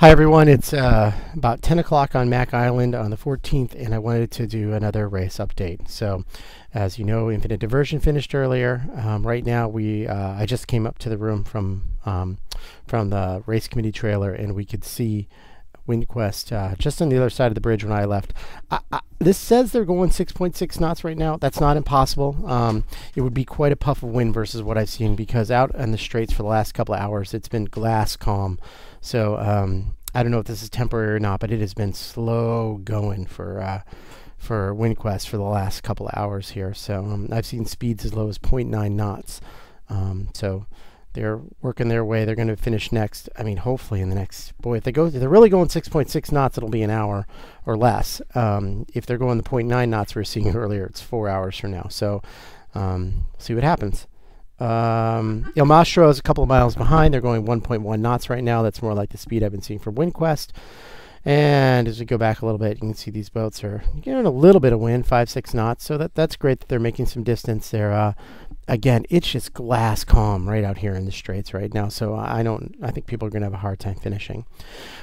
Hi everyone, it's uh, about 10 o'clock on Mack Island on the 14th, and I wanted to do another race update. So, as you know, Infinite Diversion finished earlier. Um, right now, we uh, I just came up to the room from um, from the race committee trailer, and we could see WindQuest uh, just on the other side of the bridge when I left. I, I, this says they're going 6.6 knots right now. That's not impossible. Um, it would be quite a puff of wind versus what I've seen because out on the straits for the last couple of hours, it's been glass calm. So um, I don't know if this is temporary or not, but it has been slow going for uh, for WindQuest for the last couple of hours here. So um, I've seen speeds as low as 0.9 knots. Um, so they're working their way. They're going to finish next. I mean, hopefully in the next. Boy, if they go, if they're really going 6.6 knots, it'll be an hour or less. Um, if they're going the 0.9 knots we were seeing earlier, it's four hours from now. So um, we'll see what happens. Um, Il Mastro is a couple of miles behind. They're going 1.1 knots right now. That's more like the speed I've been seeing from WindQuest. And as we go back a little bit, you can see these boats are getting a little bit of wind, five, six knots. So that that's great that they're making some distance. They're uh, again, it's just glass calm right out here in the straits right now. So I don't, I think people are going to have a hard time finishing.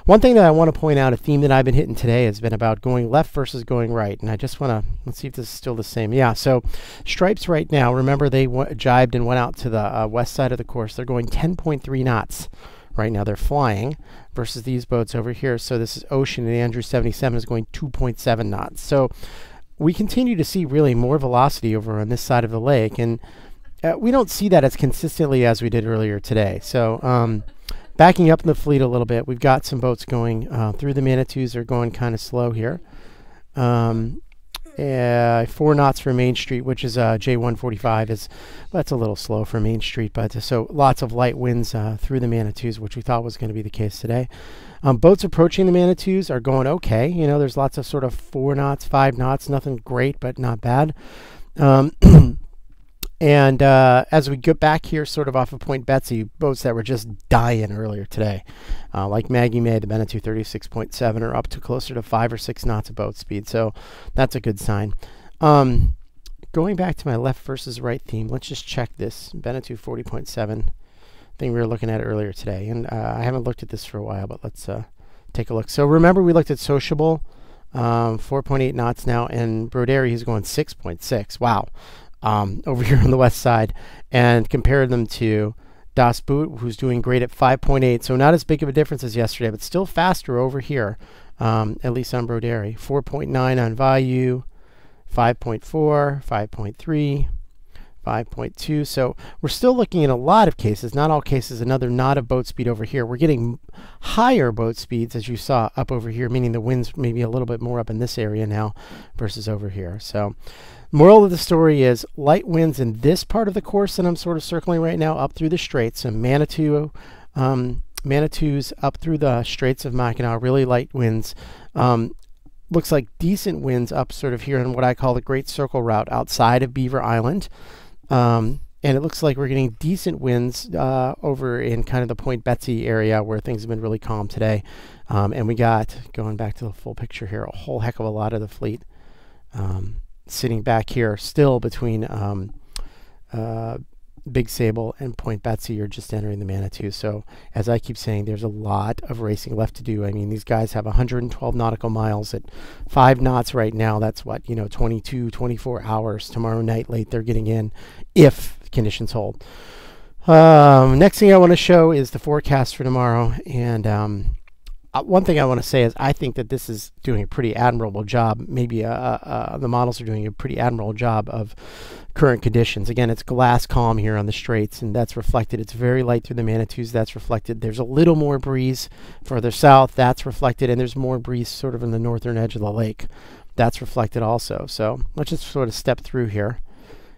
One thing that I want to point out, a theme that I've been hitting today has been about going left versus going right. And I just want to, let's see if this is still the same. Yeah, so stripes right now, remember they jibed and went out to the uh, west side of the course. They're going 10.3 knots right now. They're flying versus these boats over here. So this is Ocean and Andrew 77 is going 2.7 knots. So we continue to see really more velocity over on this side of the lake. And uh, we don't see that as consistently as we did earlier today. So um, backing up in the fleet a little bit, we've got some boats going uh, through the Manitous. They're going kind of slow here. Um, uh, four knots for Main Street, which is uh, J145, is that's a little slow for Main Street, but uh, so lots of light winds uh, through the Manitous, which we thought was going to be the case today. Um, boats approaching the Manitous are going okay. You know, there's lots of sort of four knots, five knots, nothing great, but not bad. Um, And uh, as we get back here, sort of off of Point Betsy, boats that were just dying earlier today, uh, like Maggie May, the Beneteau 36.7, are up to closer to five or six knots of boat speed. So that's a good sign. Um, going back to my left versus right theme, let's just check this Beneteau 40.7 thing we were looking at earlier today. And uh, I haven't looked at this for a while, but let's uh, take a look. So remember, we looked at Sociable. Um, 4.8 knots now, and Broderi is going 6.6. Wow um, over here on the west side and compare them to Das Boot, who's doing great at 5.8. So not as big of a difference as yesterday, but still faster over here, um, at least on Broderi. 4.9 on Vayu, 5.4, 5.3. 5.2. So we're still looking in a lot of cases, not all cases, another knot of boat speed over here. We're getting higher boat speeds, as you saw, up over here, meaning the wind's maybe a little bit more up in this area now versus over here. So moral of the story is light winds in this part of the course that I'm sort of circling right now up through the straits and Manitou, um, Manitous up through the Straits of Mackinac, really light winds. Um, looks like decent winds up sort of here in what I call the Great Circle Route outside of Beaver Island. Um, and it looks like we're getting decent winds uh, over in kind of the Point Betsy area where things have been really calm today. Um, and we got, going back to the full picture here, a whole heck of a lot of the fleet um, sitting back here still between um, uh, Big Sable and Point Betsy are just entering the Manitou. So, as I keep saying, there's a lot of racing left to do. I mean, these guys have 112 nautical miles at five knots right now. That's what, you know, 22, 24 hours tomorrow night late they're getting in if conditions hold. Um, next thing I want to show is the forecast for tomorrow. And um, uh, one thing I want to say is I think that this is doing a pretty admirable job. Maybe uh, uh, uh, the models are doing a pretty admirable job of current conditions. Again, it's glass calm here on the straits, and that's reflected. It's very light through the Manitous. That's reflected. There's a little more breeze further south. That's reflected, and there's more breeze sort of in the northern edge of the lake. That's reflected also. So let's just sort of step through here.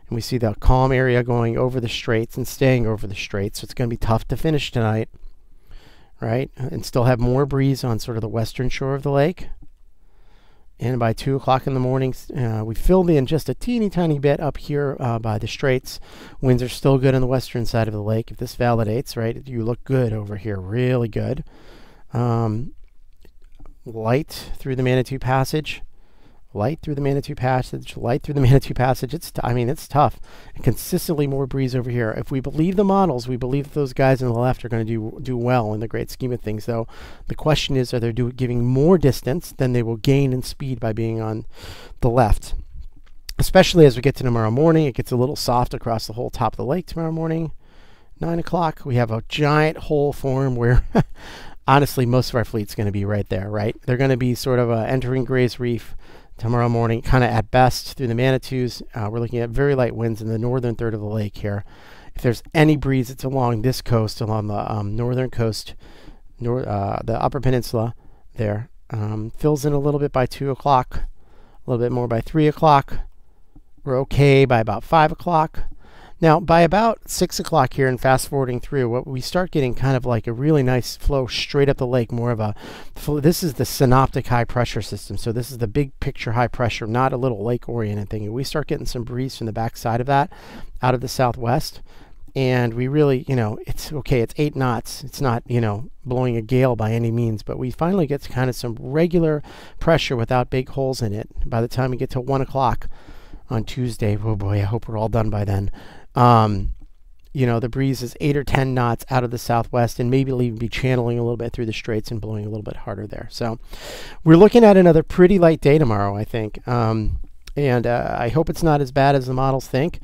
And we see the calm area going over the straits and staying over the straits. So it's going to be tough to finish tonight right? And still have more breeze on sort of the western shore of the lake. And by 2 o'clock in the morning, uh, we filled in just a teeny tiny bit up here uh, by the straits. Winds are still good on the western side of the lake. If this validates, right, you look good over here, really good. Um, light through the Manitou Passage, light through the Manitou Passage, light through the Manitou Passage. It's I mean it's tough. Consistently more breeze over here. If we believe the models, we believe that those guys on the left are going to do do well in the great scheme of things. Though the question is, are they do, giving more distance than they will gain in speed by being on the left? Especially as we get to tomorrow morning, it gets a little soft across the whole top of the lake tomorrow morning. Nine o'clock, we have a giant hole form where honestly, most of our fleet's going to be right there, right? They're going to be sort of uh, entering Gray's Reef tomorrow morning, kind of at best through the Manitous. Uh, we're looking at very light winds in the northern third of the lake here. If there's any breeze, it's along this coast, along the um, northern coast, nor- uh, the Upper Peninsula there. Um, fills in a little bit by 2 o'clock, a little bit more by 3 o'clock. We're okay by about 5 o'clock. Now, by about 6 o'clock here and fast forwarding through, what we start getting kind of like a really nice flow straight up the lake, more of a, this is the synoptic high pressure system. So this is the big picture high pressure, not a little lake oriented thing. We start getting some breeze from the back side of that out of the southwest. And we really, you know, it's okay, it's eight knots. It's not, you know, blowing a gale by any means, but we finally get to kind of some regular pressure without big holes in it by the time we get to one o'clock on Tuesday. Oh boy, I hope we're all done by then. Um, you know, the breeze is eight or 10 knots out of the southwest and maybe it'll even be channeling a little bit through the straits and blowing a little bit harder there. So we're looking at another pretty light day tomorrow, I think. Um, and uh, I hope it's not as bad as the models think.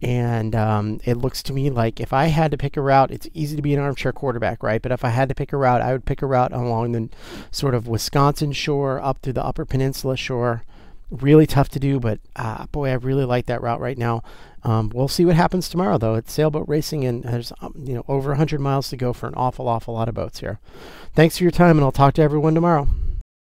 And um, it looks to me like if I had to pick a route, it's easy to be an armchair quarterback, right? But if I had to pick a route, I would pick a route along the sort of Wisconsin shore up through the Upper Peninsula shore really tough to do, but uh, boy, I really like that route right now. Um, we'll see what happens tomorrow, though. It's sailboat racing, and there's um, you know over 100 miles to go for an awful, awful lot of boats here. Thanks for your time, and I'll talk to everyone tomorrow.